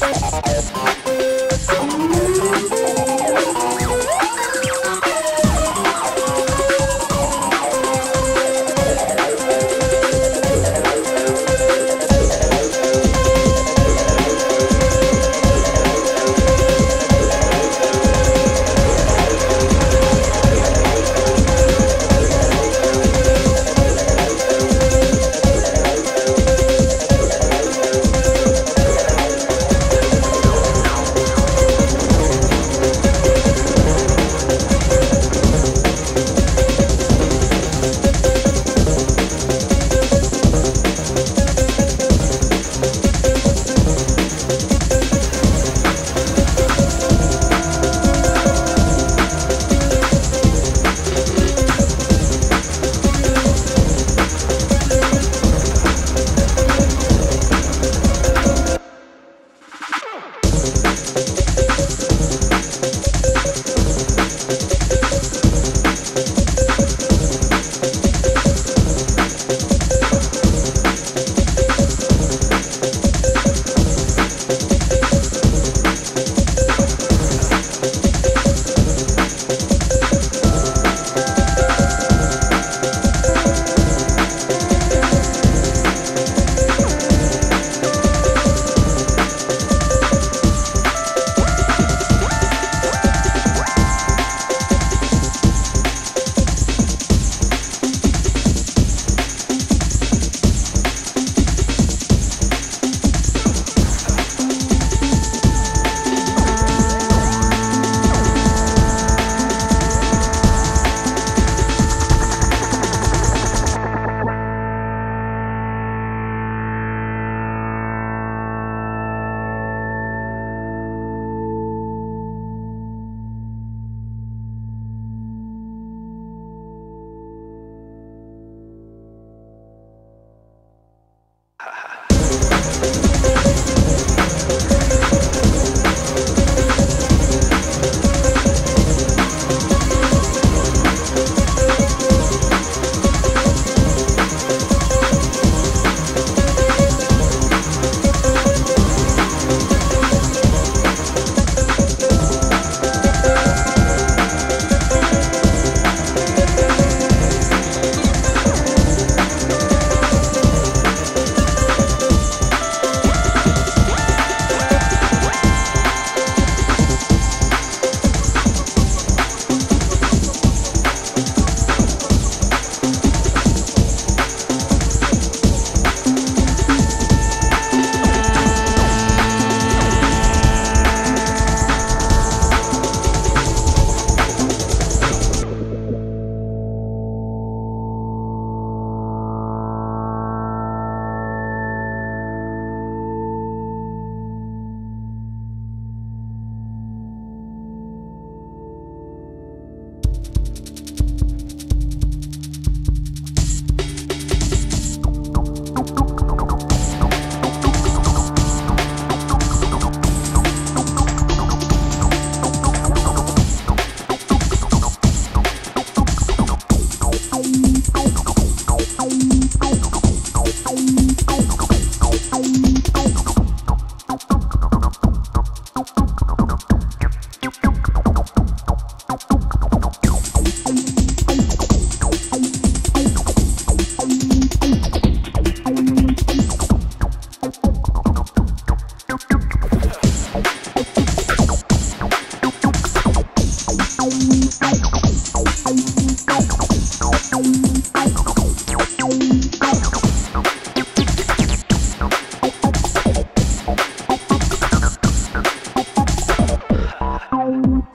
Thank pues,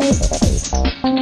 Thank you.